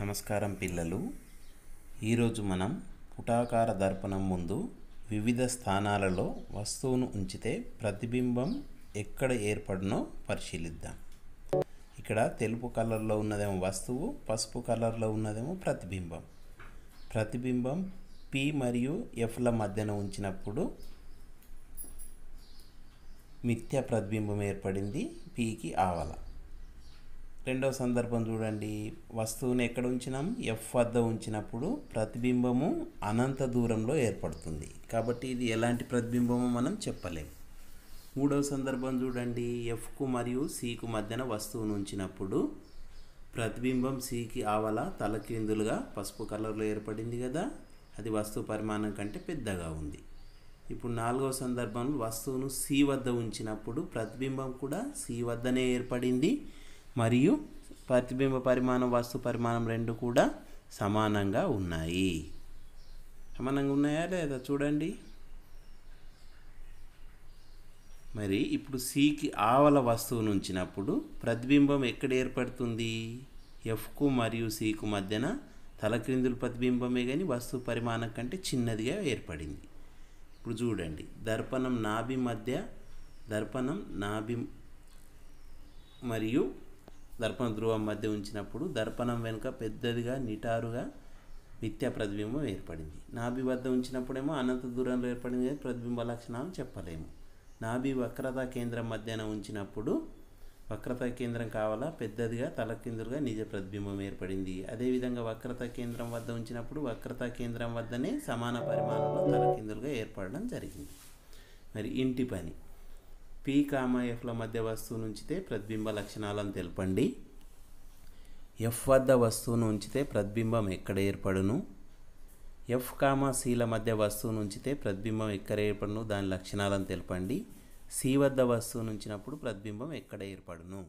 నమస్కారం పిల్లలు. ఈరోజు మనం పుటాకార దర్పణం ముందు వివిధ స్థానాలలో వస్తువును ఉంచితే ప్రతిబింబం ఎక్కడ ఏర్పడునో పరిశీలిద్దాం. ఇక్కడ తెలుపు కలర్లో ఉన్నదేమో వస్తువు పసుపు కలర్లో ఉన్నదేమో ప్రతిబింబం. ప్రతిబింబం పి మరియు ఎఫ్ల మధ్యన ఉంచినప్పుడు మిథ్య ప్రతిబింబం ఏర్పడింది పీకి ఆవల. రెండవ సందర్భం చూడండి. వస్తువుని ఎక్కడ ఉంచినాం? ఎఫ్ వద్ద ఉంచినప్పుడు ప్రతిబింబము అనంత దూరంలో ఏర్పడుతుంది. కాబట్టి ఇది ఎలాంటి ప్రతిబింబము మనం చెప్పలేము మూడవ సందర్భం చూడండి. ఎఫ్కు మరియు సికు మధ్యన వస్తువును ఉంచినప్పుడు ప్రతిబింబం సికి ఆవల తలకిందులుగా పసుపు కలర్లో ఏర్పడింది కదా? అది వస్తువు పరిమాణం కంటే పెద్దగా ఉంది. ఇప్పుడు నాలుగవ సందర్భంలో వస్తువును సి వద్ద ఉంచినప్పుడు ప్రతిబింబం కూడా సి వద్దనే ఏర్పడింది. మరియు ప్రతిబింబ పరిమాణం వస్తు పరిమాణం రెండు కూడా సమానంగా ఉన్నాయి. సమానంగా ఉన్నాయా లేదా చూడండి. మరి ఇప్పుడు సికి ఆవల వస్తువును ఉంచినప్పుడు ప్రతిబింబం ఎక్కడ ఏర్పడుతుంది? ఎఫ్కు మరియు సికు మధ్యన తలక్రిందుల ప్రతిబింబమే కానీ వస్తువు పరిమాణం కంటే చిన్నదిగా ఏర్పడింది. ఇప్పుడు చూడండి. దర్పణం నాభి మధ్య దర్పణం నాభి మరియు దర్పణ ధ్రువం మధ్య ఉంచినప్పుడు దర్పణం వెనుక పెద్దదిగా నిటారుగా మిథ్యా ప్రతిబింబం ఏర్పడింది. నాభి వద్ద ఉంచినప్పుడేమో అనంత దూరంలో ఏర్పడింది ప్రతిబింబ లక్షణాలు చెప్పలేము. నాభి వక్రత కేంద్రం మధ్యన ఉంచినప్పుడు వక్రత కేంద్రం కావాలా? పెద్దదిగా తలకిందులుగా నిజ ప్రతిబింబం ఏర్పడింది. అదేవిధంగా వక్రత కేంద్రం వద్ద ఉంచినప్పుడు వక్రత కేంద్రం వద్దనే సమాన పరిమాణంలో తలకిందులుగా ఏర్పడడం జరిగింది. మరి ఇంటి పని. పీ కామ ఎఫ్ల మధ్య వస్తువును ఉంచితే ప్రతిబింబ లక్షణాలను తెలపండి. ఎఫ్ వద్ద వస్తువును ఉంచితే ప్రతిబింబం ఎక్కడ ఏర్పడును? ఎఫ్ కామ సిల మధ్య వస్తువును ఉంచితే ప్రతిబింబం ఎక్కడ ఏర్పడును? దాని లక్షణాలను తెలపండి. సి వద్ద వస్తువును ఉంచినప్పుడు ప్రతిబింబం ఎక్కడ ఏర్పడును?